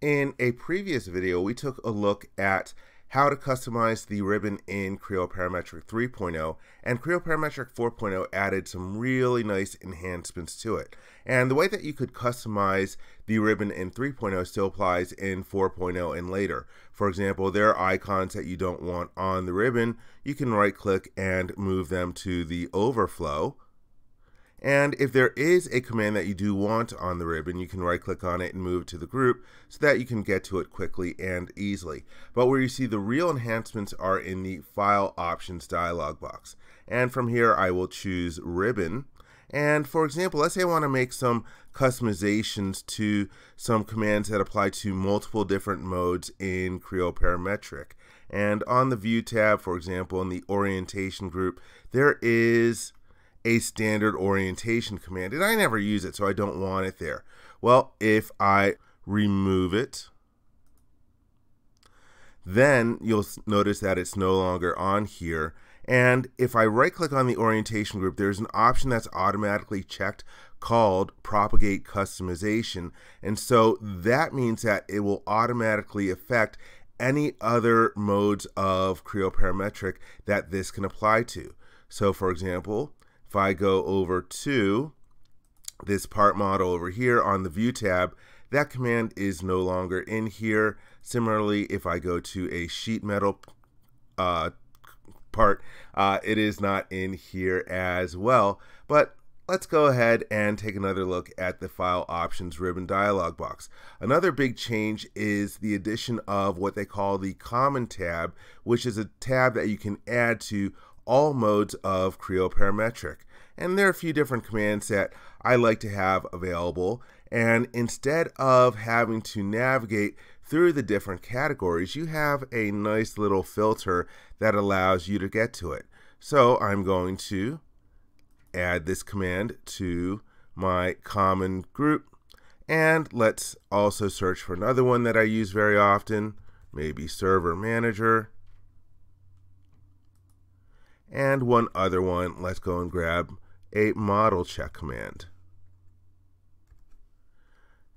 In a previous video, we took a look at how to customize the ribbon in Creo Parametric 3.0, and Creo Parametric 4.0 added some really nice enhancements to it. And the way that you could customize the ribbon in 3.0 still applies in 4.0 and later. For example, there are icons that you don't want on the ribbon. You can right click and move them to the overflow and if there is a command that you do want on the ribbon, you can right click on it and move it to the group so that you can get to it quickly and easily. But where you see the real enhancements are in the file options dialog box. And from here, I will choose ribbon. And for example, let's say I want to make some customizations to some commands that apply to multiple different modes in Creo Parametric. And on the View tab, for example, in the Orientation group, there is a standard orientation command, and I never use it, so I don't want it there. Well, if I remove it, then you'll notice that it's no longer on here. And if I right click on the orientation group, there's an option that's automatically checked called propagate customization. And so that means that it will automatically affect any other modes of Creo Parametric that this can apply to. So for example, if I go over to this part model over here on the view tab, that command is no longer in here. Similarly, if I go to a sheet metal uh, part, uh, it is not in here as well. But let's go ahead and take another look at the file options ribbon dialog box. Another big change is the addition of what they call the common tab, which is a tab that you can add to all modes of Creo Parametric. And there are a few different commands that I like to have available. And instead of having to navigate through the different categories, you have a nice little filter that allows you to get to it. So I'm going to add this command to my common group. And let's also search for another one that I use very often, maybe Server Manager and one other one. Let's go and grab a model check command.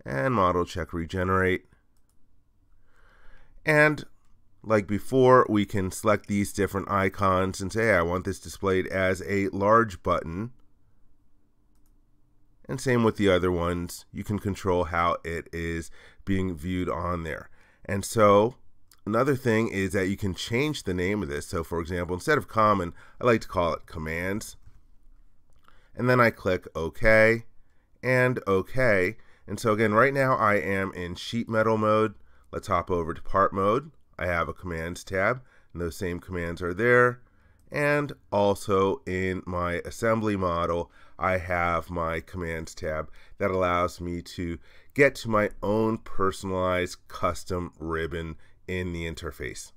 And model check regenerate. And like before, we can select these different icons and say, hey, I want this displayed as a large button. And same with the other ones. You can control how it is being viewed on there. And so Another thing is that you can change the name of this. So for example, instead of common, I like to call it commands. And then I click OK and OK. And so again, right now I am in sheet metal mode. Let's hop over to part mode. I have a commands tab and those same commands are there. And also in my assembly model, I have my commands tab that allows me to get to my own personalized custom ribbon in the interface.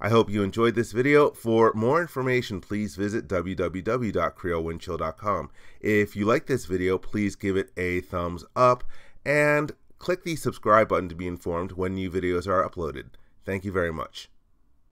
I hope you enjoyed this video. For more information, please visit www.creowindchill.com. If you like this video, please give it a thumbs up and click the subscribe button to be informed when new videos are uploaded. Thank you very much.